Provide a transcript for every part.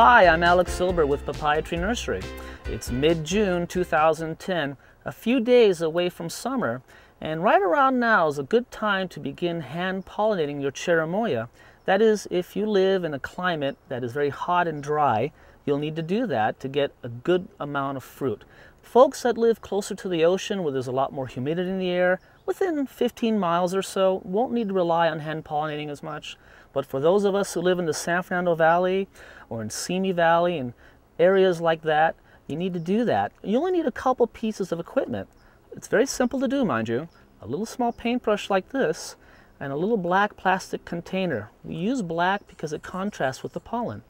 Hi, I'm Alex Silber with Papaya Tree Nursery. It's mid-June 2010, a few days away from summer, and right around now is a good time to begin hand pollinating your cherimoya. That is, if you live in a climate that is very hot and dry, you'll need to do that to get a good amount of fruit. Folks that live closer to the ocean where there's a lot more humidity in the air, within 15 miles or so, won't need to rely on hand pollinating as much. But for those of us who live in the San Fernando Valley or in Simi Valley and areas like that, you need to do that. You only need a couple pieces of equipment. It's very simple to do, mind you. A little small paintbrush like this and a little black plastic container. We use black because it contrasts with the pollen.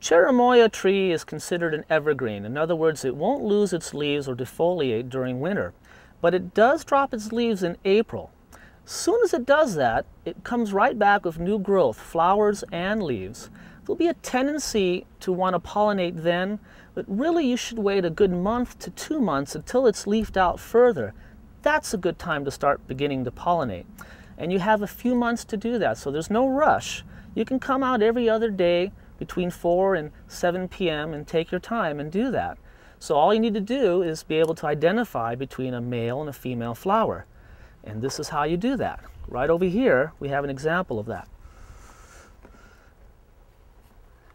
Cherimoya tree is considered an evergreen. In other words, it won't lose its leaves or defoliate during winter, but it does drop its leaves in April. Soon as it does that, it comes right back with new growth, flowers and leaves. There'll be a tendency to want to pollinate then, but really you should wait a good month to two months until it's leafed out further. That's a good time to start beginning to pollinate. And you have a few months to do that, so there's no rush. You can come out every other day between 4 and 7 p.m. and take your time and do that. So all you need to do is be able to identify between a male and a female flower. And this is how you do that. Right over here, we have an example of that.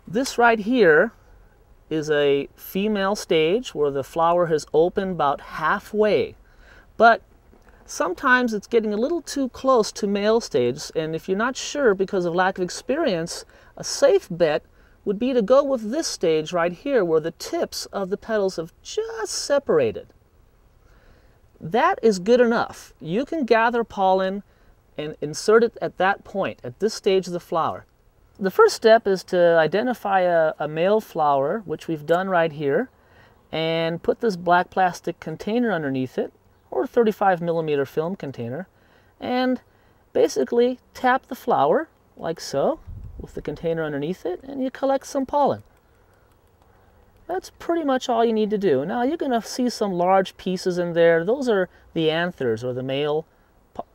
This right here is a female stage where the flower has opened about halfway. But sometimes it's getting a little too close to male stage, and if you're not sure because of lack of experience, a safe bet would be to go with this stage right here where the tips of the petals have just separated. That is good enough. You can gather pollen and insert it at that point, at this stage of the flower. The first step is to identify a, a male flower, which we've done right here, and put this black plastic container underneath it, or 35 millimeter film container, and basically tap the flower like so with the container underneath it and you collect some pollen. That's pretty much all you need to do. Now you're going to see some large pieces in there. Those are the anthers or the male,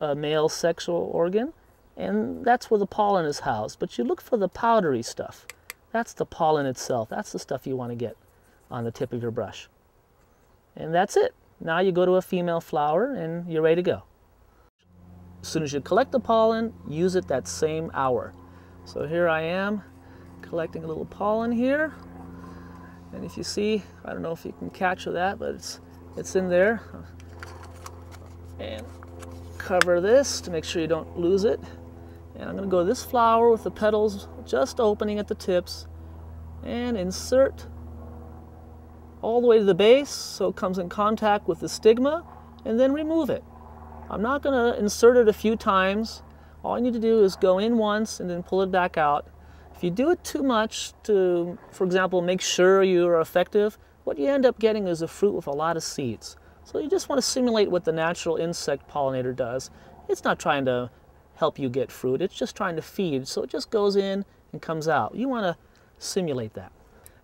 uh, male sexual organ and that's where the pollen is housed. But you look for the powdery stuff. That's the pollen itself. That's the stuff you want to get on the tip of your brush. And that's it. Now you go to a female flower and you're ready to go. As soon as you collect the pollen, use it that same hour. So here I am collecting a little pollen here. And if you see, I don't know if you can catch that, but it's, it's in there. And cover this to make sure you don't lose it. And I'm gonna go this flower with the petals just opening at the tips and insert all the way to the base so it comes in contact with the stigma and then remove it. I'm not gonna insert it a few times all you need to do is go in once and then pull it back out. If you do it too much to, for example, make sure you are effective, what you end up getting is a fruit with a lot of seeds. So you just want to simulate what the natural insect pollinator does. It's not trying to help you get fruit, it's just trying to feed. So it just goes in and comes out. You want to simulate that.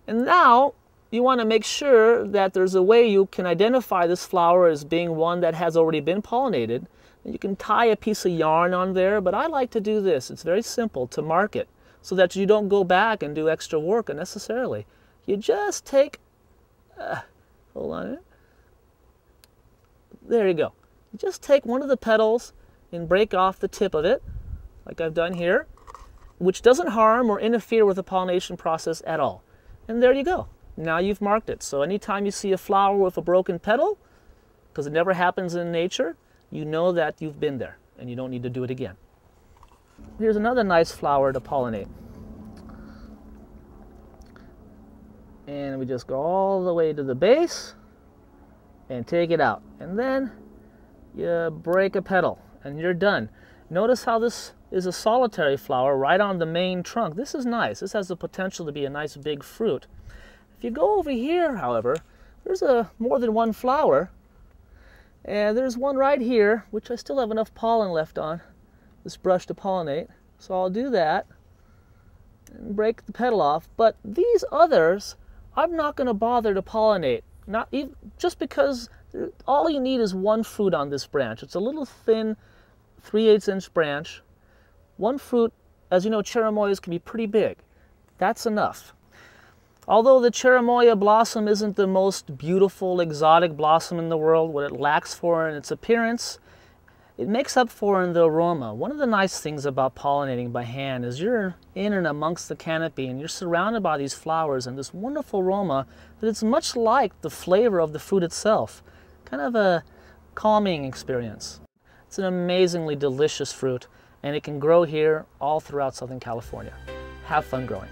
And now you want to make sure that there's a way you can identify this flower as being one that has already been pollinated you can tie a piece of yarn on there, but I like to do this. It's very simple to mark it so that you don't go back and do extra work unnecessarily. You just take, uh, hold on, there you go. You just take one of the petals and break off the tip of it, like I've done here, which doesn't harm or interfere with the pollination process at all. And there you go. Now you've marked it. So anytime you see a flower with a broken petal, because it never happens in nature, you know that you've been there and you don't need to do it again. Here's another nice flower to pollinate. And we just go all the way to the base and take it out. And then you break a petal and you're done. Notice how this is a solitary flower right on the main trunk. This is nice. This has the potential to be a nice big fruit. If you go over here, however, there's a more than one flower and there's one right here, which I still have enough pollen left on this brush to pollinate. So I'll do that and break the petal off. But these others, I'm not going to bother to pollinate. Not even, just because all you need is one fruit on this branch. It's a little thin 3 8 inch branch. One fruit, as you know, cherimoyas can be pretty big. That's enough. Although the cherimoya blossom isn't the most beautiful exotic blossom in the world, what it lacks for in its appearance, it makes up for in the aroma. One of the nice things about pollinating by hand is you're in and amongst the canopy and you're surrounded by these flowers and this wonderful aroma that it's much like the flavor of the fruit itself. Kind of a calming experience. It's an amazingly delicious fruit and it can grow here all throughout Southern California. Have fun growing.